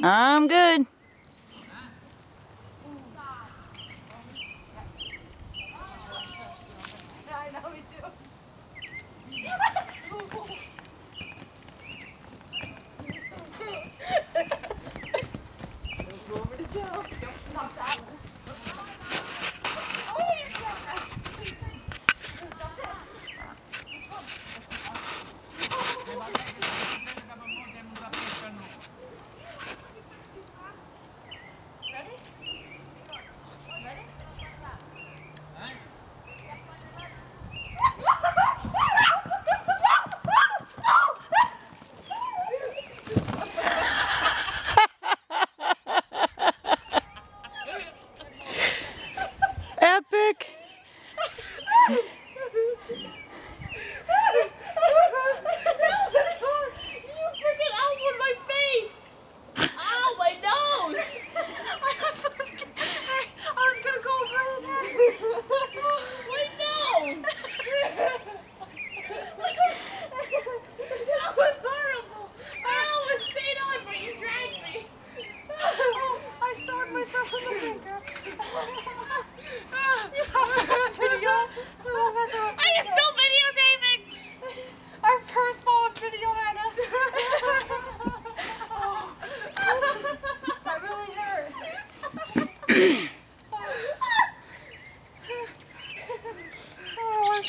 I'm good.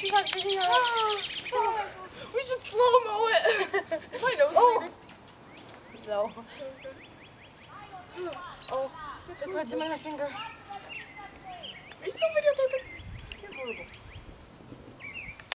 You got video. we should slow mo it. My nose. Oh. No. Oh, it's got some my finger. Are you still videotaping? You're horrible.